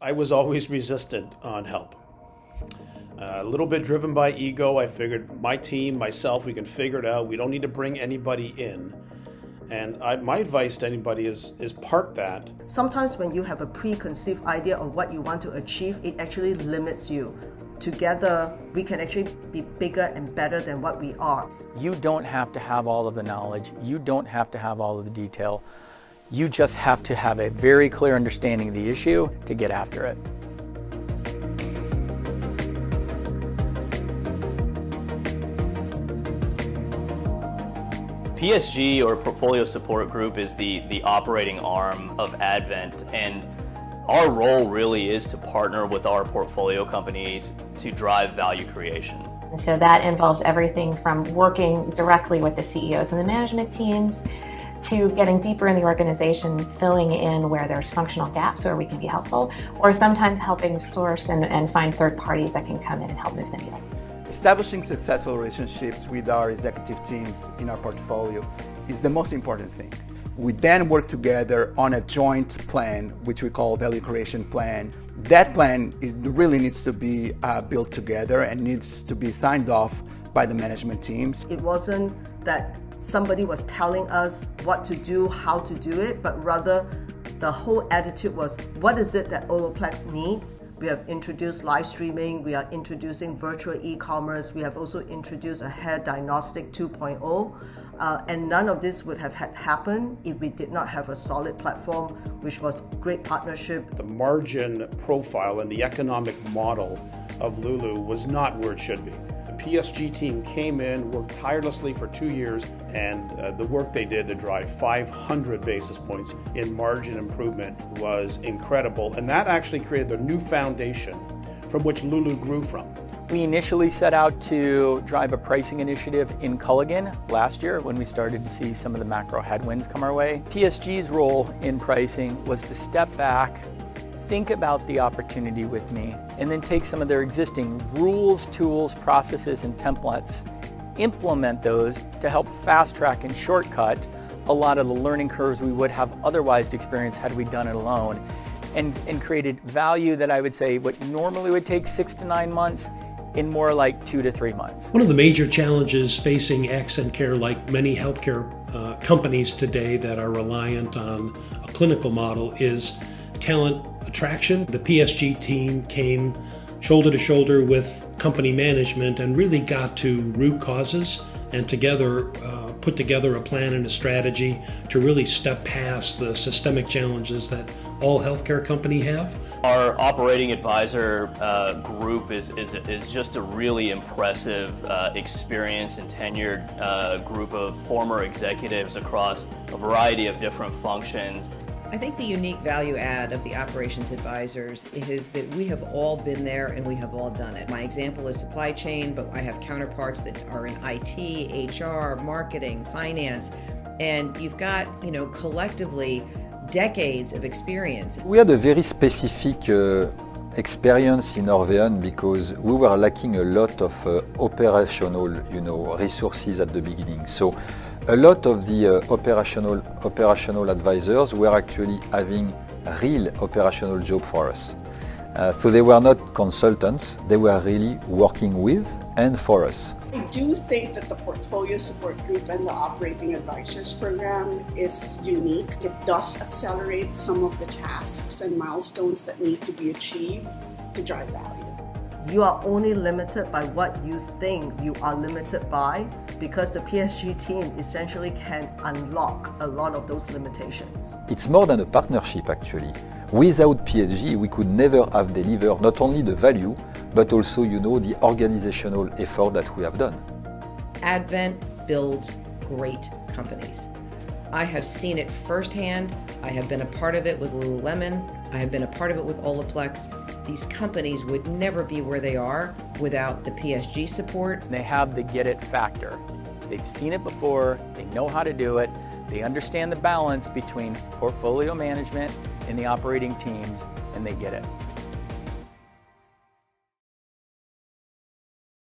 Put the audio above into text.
I was always resistant on help. Uh, a little bit driven by ego, I figured my team, myself, we can figure it out. We don't need to bring anybody in. And I, my advice to anybody is, is park that. Sometimes when you have a preconceived idea of what you want to achieve, it actually limits you. Together, we can actually be bigger and better than what we are. You don't have to have all of the knowledge. You don't have to have all of the detail. You just have to have a very clear understanding of the issue to get after it. PSG or Portfolio Support Group is the, the operating arm of Advent and our role really is to partner with our portfolio companies to drive value creation. So that involves everything from working directly with the CEOs and the management teams to getting deeper in the organization, filling in where there's functional gaps where we can be helpful, or sometimes helping source and, and find third parties that can come in and help move the needle. Establishing successful relationships with our executive teams in our portfolio is the most important thing. We then work together on a joint plan, which we call value creation plan. That plan is, really needs to be uh, built together and needs to be signed off by the management teams. It wasn't that somebody was telling us what to do, how to do it, but rather the whole attitude was what is it that Olaplex needs we have introduced live streaming, we are introducing virtual e-commerce, we have also introduced a hair diagnostic 2.0. Uh, and none of this would have had happened if we did not have a solid platform, which was great partnership. The margin profile and the economic model of Lulu was not where it should be. PSG team came in, worked tirelessly for two years, and uh, the work they did to drive 500 basis points in margin improvement was incredible. And that actually created the new foundation from which Lulu grew from. We initially set out to drive a pricing initiative in Culligan last year when we started to see some of the macro headwinds come our way. PSG's role in pricing was to step back, think about the opportunity with me and then take some of their existing rules, tools, processes, and templates, implement those to help fast track and shortcut a lot of the learning curves we would have otherwise experienced had we done it alone and, and created value that I would say what normally would take six to nine months in more like two to three months. One of the major challenges facing Accent Care, like many healthcare uh, companies today that are reliant on a clinical model, is talent attraction. The PSG team came shoulder to shoulder with company management and really got to root causes and together uh, put together a plan and a strategy to really step past the systemic challenges that all healthcare company have. Our operating advisor uh, group is, is, is just a really impressive, uh, experienced and tenured uh, group of former executives across a variety of different functions I think the unique value add of the operations advisors is that we have all been there and we have all done it. My example is supply chain, but I have counterparts that are in IT, HR, marketing, finance, and you've got, you know, collectively decades of experience. We had a very specific uh, experience in Orveon because we were lacking a lot of uh, operational, you know, resources at the beginning. So a lot of the uh, operational, operational advisors were actually having real operational job for us. Uh, so they were not consultants, they were really working with and for us. I do think that the Portfolio Support Group and the Operating Advisors Program is unique. It does accelerate some of the tasks and milestones that need to be achieved to drive value. You are only limited by what you think you are limited by because the PSG team essentially can unlock a lot of those limitations. It's more than a partnership actually. Without PSG, we could never have delivered not only the value, but also, you know, the organizational effort that we have done. Advent builds great companies. I have seen it firsthand. I have been a part of it with Lululemon. I have been a part of it with Olaplex. These companies would never be where they are without the PSG support. They have the get it factor. They've seen it before, they know how to do it, they understand the balance between portfolio management and the operating teams, and they get it.